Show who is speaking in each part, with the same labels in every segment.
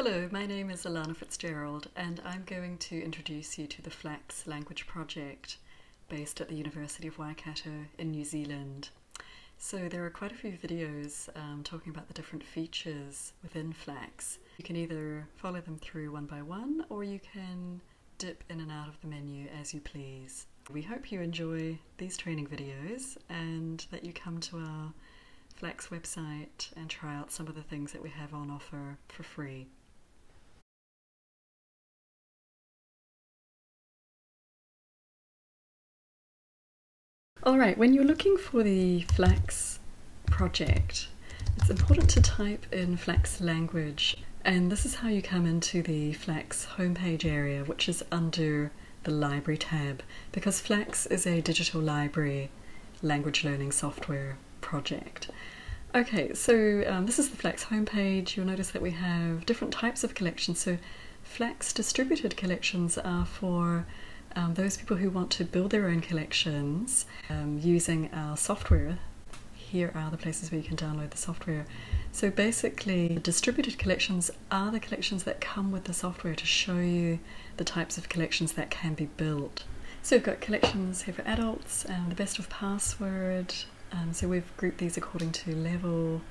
Speaker 1: Hello, my name is Alannah Fitzgerald, and I'm going to introduce you to the Flax Language Project based at the University of Waikato in New Zealand. So, there are quite a few videos um, talking about the different features within Flax. You can either follow them through one by one or you can dip in and out of the menu as you please. We hope you enjoy these training videos and that you come to our Flax website and try out some of the things that we have on offer for free. Alright, when you're looking for the Flax project, it's important to type in Flax language and this is how you come into the Flax homepage area which is under the library tab because Flax is a digital library language learning software project. Okay, so um, this is the Flax homepage. You'll notice that we have different types of collections. So Flax distributed collections are for um, those people who want to build their own collections um, using our software, here are the places where you can download the software. So basically, distributed collections are the collections that come with the software to show you the types of collections that can be built. So we've got collections here for adults, um, the best of password. Um, so we've grouped these according to levels.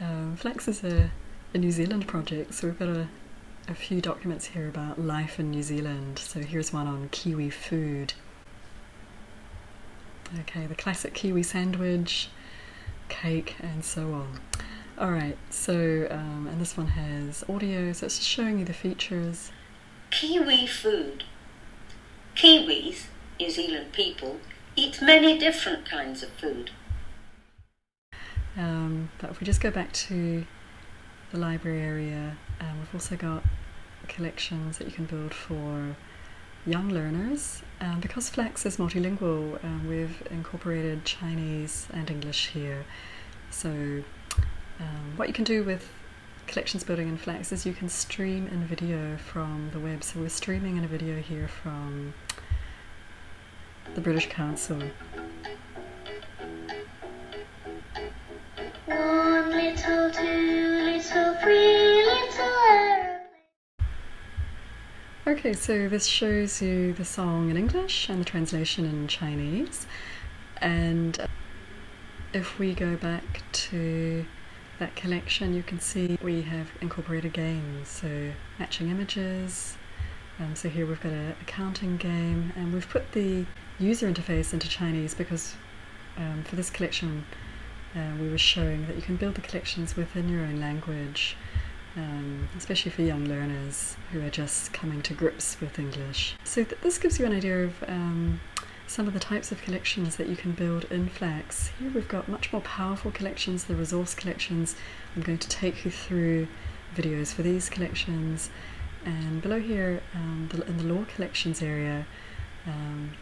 Speaker 1: Um, is a, a New Zealand project, so we've got a a few documents here about life in New Zealand. So here's one on Kiwi food. Okay, the classic Kiwi sandwich, cake, and so on. Alright, so, um, and this one has audio, so it's just showing you the features.
Speaker 2: Kiwi food. Kiwis, New Zealand people, eat many different kinds of food.
Speaker 1: Um, but if we just go back to the library area, um, we've also got collections that you can build for young learners. Um, because Flax is multilingual, um, we've incorporated Chinese and English here. So um, what you can do with collections building in Flax is you can stream in video from the web. So we're streaming in a video here from the British Council. Okay, so this shows you the song in English and the translation in Chinese. And if we go back to that collection, you can see we have incorporated games, so matching images. Um, so here we've got a, a, counting game, and we've put the user interface into Chinese because um, for this collection uh, we were showing that you can build the collections within your own language, um, especially for young learners who are just coming to grips with English. So th this gives you an idea of um, some of the types of collections that you can build in Flax. Here we've got much more powerful collections, the resource collections. I'm going to take you through videos for these collections. And below here, um, the, in the law collections area, um,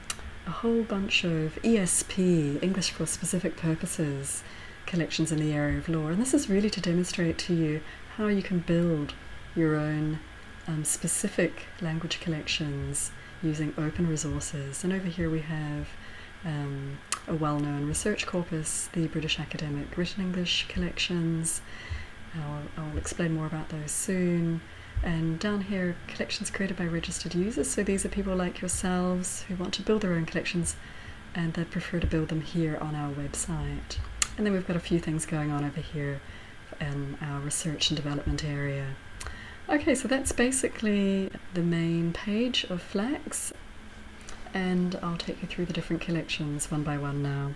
Speaker 1: a whole bunch of ESP, English for Specific Purposes, collections in the area of law. And this is really to demonstrate to you how you can build your own um, specific language collections using open resources. And over here we have um, a well-known research corpus, the British Academic Written English collections. I'll, I'll explain more about those soon. And down here, collections created by registered users. So these are people like yourselves who want to build their own collections and they prefer to build them here on our website. And then we've got a few things going on over here in our research and development area. Okay, so that's basically the main page of Flax and I'll take you through the different collections one by one now.